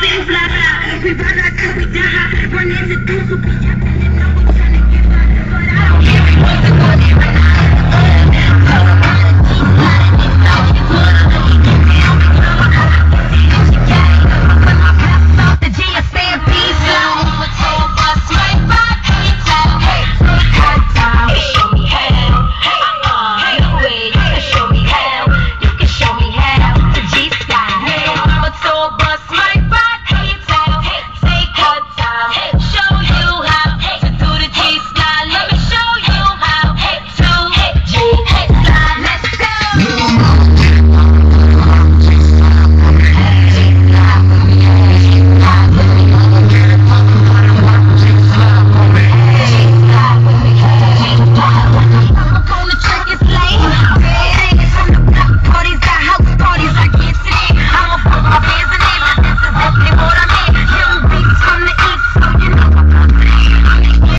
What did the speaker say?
Sing blabla, every brother till we die. Run into things,